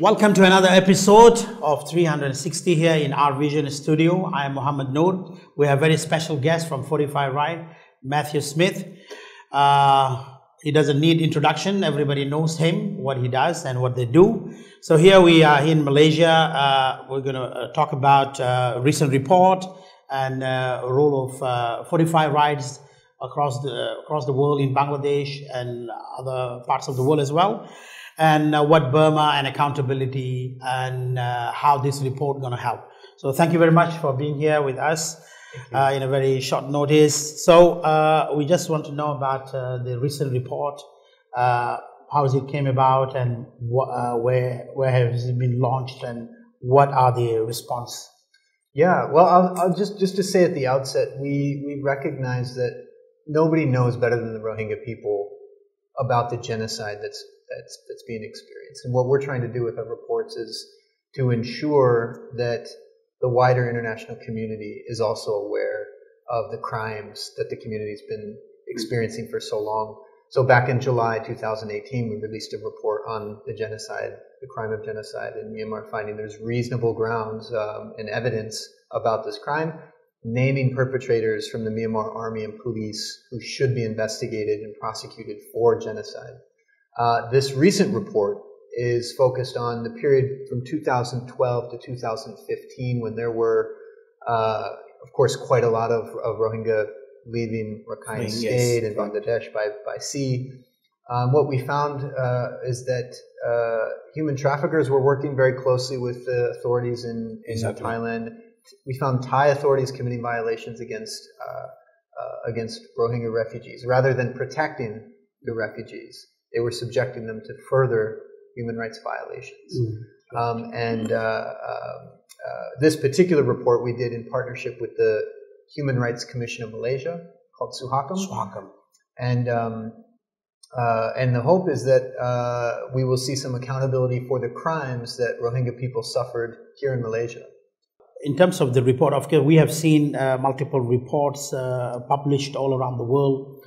Welcome to another episode of 360 here in RVision Studio. I am Muhammad Noor. We have a very special guest from Fortify Right, Matthew Smith. Uh, he doesn't need introduction. Everybody knows him, what he does, and what they do. So here we are in Malaysia. Uh, we're going to uh, talk about uh, recent report and uh, role of uh, Fortify Rights across the across the world in Bangladesh and other parts of the world as well and uh, what Burma and accountability and uh, how this report going to help. So thank you very much for being here with us uh, in a very short notice. So uh, we just want to know about uh, the recent report, uh, how it came about, and wh- where where has it been launched, and what are the response. Yeah, well, I'll, I'll just just to say at the outset, we we recognize that nobody knows better than the Rohingya people about the genocide that's that's that's being experienced. And what we're trying to do with our reports is to ensure that the wider international community is also aware of the crimes that the community's been experiencing for so long. So back in July 2018, we released a report on the genocide, the crime of genocide in Myanmar, finding there's reasonable grounds um, and evidence about this crime, naming perpetrators from the Myanmar army and police who should be investigated and prosecuted for genocide. Uh, this recent report is focused on the period from 2012 to 2015 when there were, uh, of course, quite a lot of, of Rohingya leaving Rakhine yes. State and Bangladesh by, by sea. Um, what we found uh, is that uh, human traffickers were working very closely with the authorities in, in exactly. Thailand. We found Thai authorities committing violations against uh, uh, against Rohingya refugees rather than protecting the refugees they were subjecting them to further human rights violations. Mm. Um, and uh, uh, uh, this particular report we did in partnership with the Human Rights Commission of Malaysia called Suhakam. Suhakam. And um, uh, and the hope is that uh, we will see some accountability for the crimes that Rohingya people suffered here in Malaysia. In terms of the report, of course, we have seen uh, multiple reports published all around the world.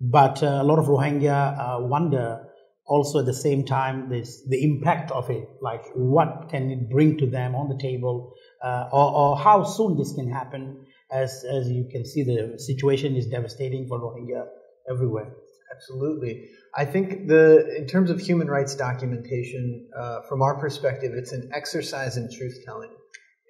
But uh, a lot of Rohingya uh, wonder also at the same time this, the impact of it, like what can it bring to them on the table, uh, or, or, how soon this can happen. As, as you can see, the situation is devastating for Rohingya everywhere. Absolutely. I think the in terms of human rights documentation, uh, from our perspective, it's an exercise in truth telling.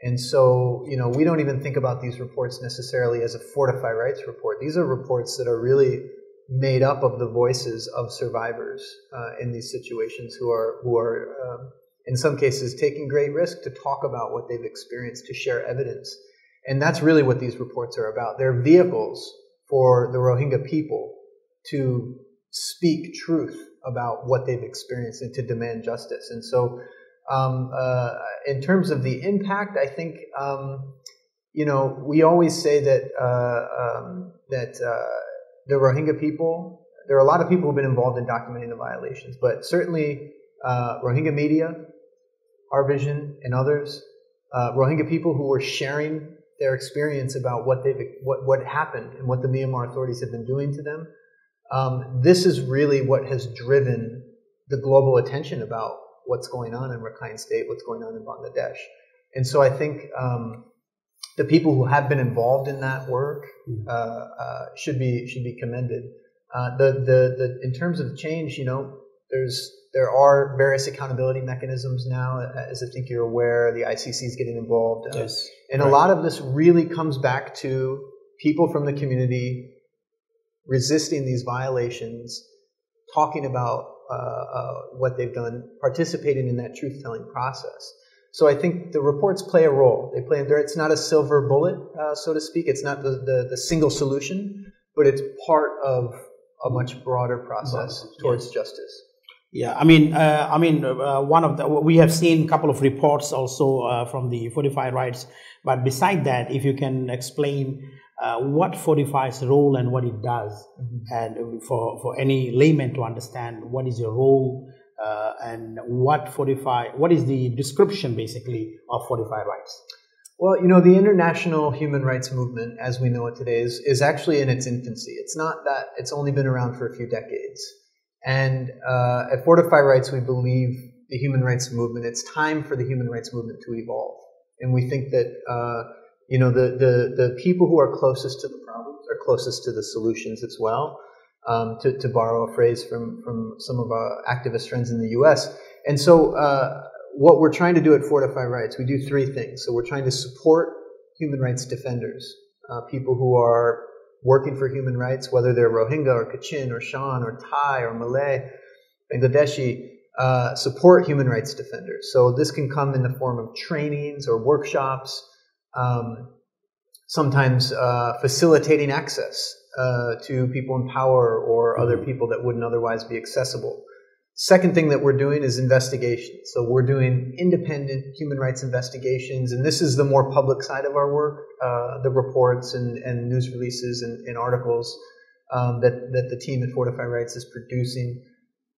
And so, you know, we don't even think about these reports necessarily as a Fortify Rights report. These are reports that are really made up of the voices of survivors uh, in these situations who are who are um, in some cases taking great risk to talk about what they've experienced to share evidence. And that's really what these reports are about. They're vehicles for the rohingya people to speak truth about what they've experienced and to demand justice. And so um, uh, in terms of the impact i think um, you know we always say that uh, um, that uh, the Rohingya people, there are a lot of people who've been involved in documenting the violations, but certainly uh, Rohingya media, RVision, and others, uh, Rohingya people who were sharing their experience about what they've what what happened and what the Myanmar authorities have been doing to them. Um, this is really what has driven the global attention about what's going on in Rakhine State, what's going on in Bangladesh, and so I think um, the people who have been involved in that work mm-hmm. uh, uh, should be should be commended. Uh, the, the the in terms of change, you know, there's there are various accountability mechanisms now, as I think you're aware. The ICC is getting involved, uh, yes, and right. a lot of this really comes back to people from the community resisting these violations, talking about uh, uh, what they've done, participating in that truth telling process. So I think the reports play a role. They play. In there. It's not a silver bullet, uh, so to speak. It's not the, the, the, single solution, but it's part of a much broader process towards justice. Yeah, I mean, uh, I mean, uh, one of the we have seen a couple of reports also uh, from the Fortify Rights, but beside that, if you can explain uh, what Fortify's role and what it does, mm-hmm. and for for any layman to understand what is your role uh, and what Fortify, what is the description basically of Fortify rights? Well, you know, the international human rights movement, as we know it today, is, is actually in its infancy. It's not that it's only been around for a few decades. And uh, at Fortify Rights, we believe the human rights movement. It's time for the human rights movement to evolve. And we think that, uh, you know, the, the, the people who are closest to the problems are closest to the solutions as well. Um, to, to borrow a phrase from, from some of our activist friends in the US. And so, uh, what we're trying to do at Fortify Rights, we do three things. So, we're trying to support human rights defenders, uh, people who are working for human rights, whether they're Rohingya or Kachin or Shan or Thai or Malay, Bangladeshi, uh, support human rights defenders. So this can come in the form of trainings or workshops, um, sometimes uh, facilitating access uh, to people in power or other mm-hmm. people that wouldn't otherwise be accessible. Second thing that we're doing is investigation. So we're doing independent human rights investigations, and this is the more public side of our work, uh, the reports and, and, news releases and, and articles um, that, that the team at Fortify Rights is producing.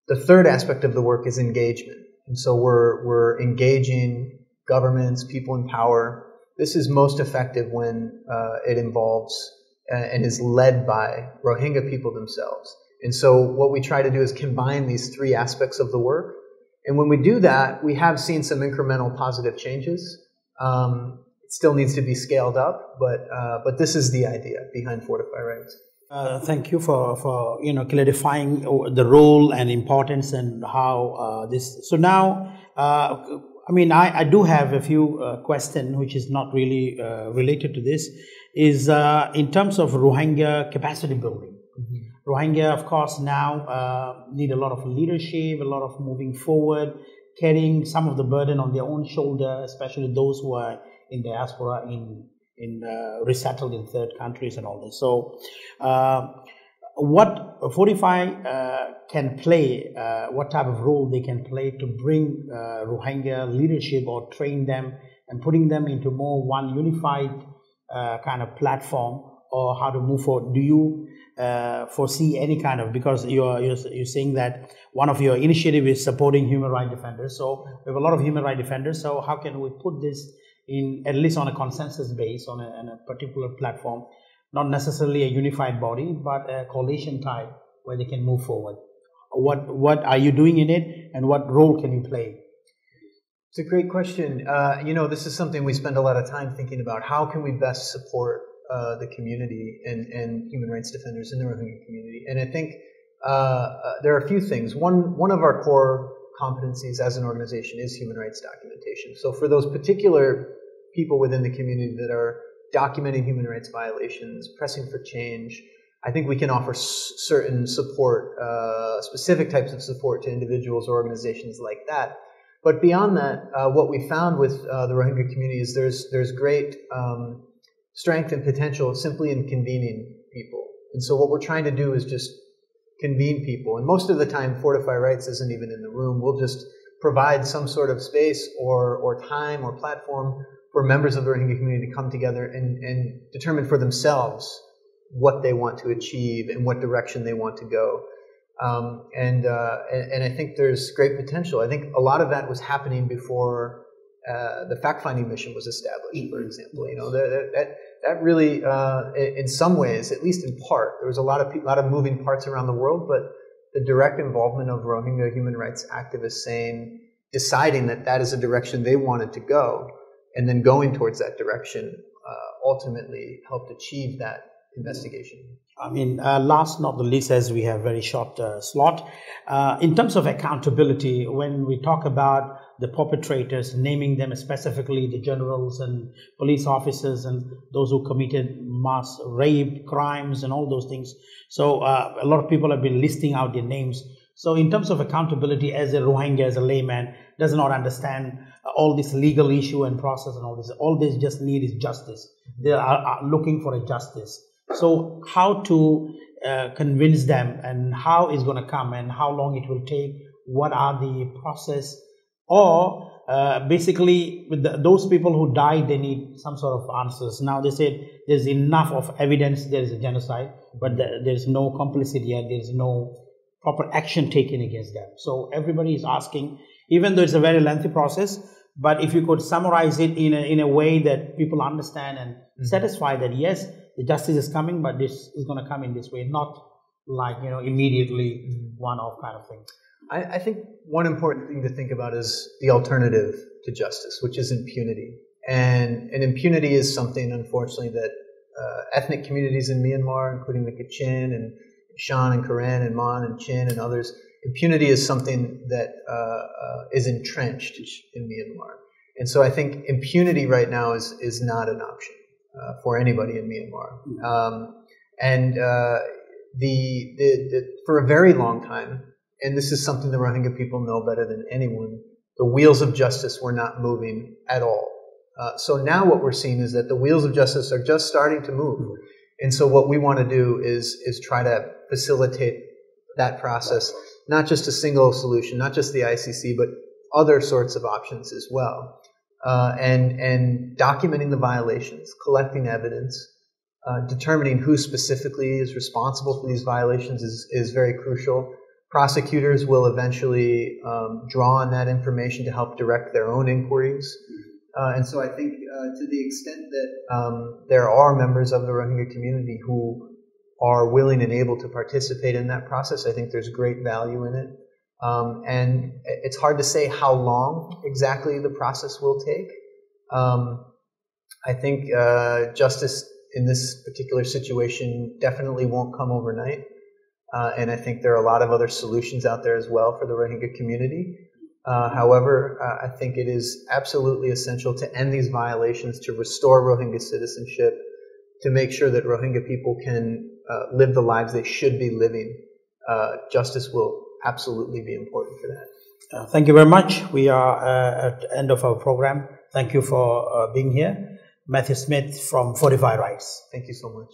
The third aspect of the work is engagement. And so we're, we're engaging governments, people in power. This is most effective when uh, it involves and is led by Rohingya people themselves. And so what we try to do is combine these three aspects of the work. And when we do that, we have seen some incremental positive changes. Um, it still needs to be scaled up, but uh, but this is the idea behind Fortify Rights. Uh, thank you for, for you know clarifying the role and importance and how uh, this. So now, uh, I mean, I, I do have a few uh, questions which is not really uh, related to this. Is uh, in terms of Rohingya capacity building. Mm-hmm. Rohingya, of course, now uh, need a lot of leadership, a lot of moving forward, carrying some of the burden on their own shoulder, especially those who are in diaspora, in in uh, resettled in third countries and all this. So, uh, what Fortify uh, can play, uh, what type of role they can play to bring uh, Rohingya leadership or train them and putting them into more one unified kind of platform, or how to move forward? Do you uh, foresee any kind of because you're, you're, you're saying that one of your initiative is supporting human rights defenders. So we have a lot of human rights defenders. So how can we put this in at least on a consensus base on a, on a particular platform? Not necessarily a unified body but a coalition type where they can move forward. What what are you doing in it and what role can you play it's a great question uh, you know this is something we spend a lot of time thinking about how can we best support uh, the community and, and human rights defenders in the Rohingya community. And I think uh, uh, there are a few things. One, one of our core competencies as an organization is human rights documentation. So for those particular people within the community that are documenting human rights violations, pressing for change, I think we can offer s- certain support, uh, specific types of support to individuals or organizations like that. But beyond that, uh, what we found with uh, the Rohingya community is there's there's great um, strength and potential simply in convening people. And so what we're trying to do is just convene people. And most of the time, Fortify Rights isn't even in the room. We'll just provide some sort of space or, or time or platform for members of the Rohingya community to come together and, and determine for themselves what they want to achieve and what direction they want to go. Um, and, uh, and, and I think there's great potential. I think a lot of that was happening before uh, the fact-finding mission was established, for example. You know, that, that, that really, uh, in some ways, at least in part, there was a lot of, lot of moving parts around the world, but the direct involvement of Rohingya human rights activists saying, deciding that that is a direction they wanted to go, and then going towards that direction uh, ultimately helped achieve that investigation. I mean, uh, last not the least, as we have very short uh, slot, uh, in terms of accountability, when we talk about the perpetrators, naming them specifically, the generals and police officers and those who committed mass rape, crimes, and all those things. So uh, a lot of people have been listing out their names. So in terms of accountability, as a Rohingya, as a layman, does not understand all this legal issue and process and all this. All they just need is justice. They are looking for a justice. So how to uh, convince them and how it's going to come and how long it will take? What are the process? Or uh, basically, with the, those people who died, they need some sort of answers. Now they said there's enough of evidence there is a genocide, but the, there's no complicity. There's no proper action taken against them. So everybody is asking, even though it's a very lengthy process, but if you could summarize it in a, in a way that people understand and mm-hmm. satisfy that yes, the justice is coming, but this is going to come in this way, not like you know immediately mm-hmm. one off kind of thing. I, I think one important thing to think about is the alternative to justice, which is impunity. And, and impunity is something, unfortunately, that uh, ethnic communities in Myanmar, including the Kachin and Shan and Karen and Mon and Chin and others, impunity is something that uh, uh, is entrenched in Myanmar. And so I think impunity right now is, is not an option uh, for anybody in Myanmar. Mm-hmm. Um, and uh, the, the, the, for a very long time, and this is something the Rohingya people know better than anyone, the wheels of justice were not moving at all. Uh, so now what we're seeing is that the wheels of justice are just starting to move. Mm-hmm. And so what we want to do is, is try to facilitate that process, not just a single solution, not just the ICC, but other sorts of options as well. Uh, and, and documenting the violations, collecting evidence, uh, determining who specifically is responsible for these violations is, is very crucial. Prosecutors will eventually um, draw on that information to help direct their own inquiries. Uh, and so I think uh, to the extent that um, there are members of the Rohingya community who are willing and able to participate in that process, I think there's great value in it. Um, and it's hard to say how long exactly the process will take. Um, I think uh, justice in this particular situation definitely won't come overnight. Uh, and I think there are a lot of other solutions out there as well for the Rohingya community. Uh, however, uh, I think it is absolutely essential to end these violations, to restore Rohingya citizenship, to make sure that Rohingya people can uh, live the lives they should be living. Uh, justice will absolutely be important for that. Uh, thank you very much. We are uh, at the end of our program. Thank you for being here. Matthew Smith from Fortify Rights. Thank you so much.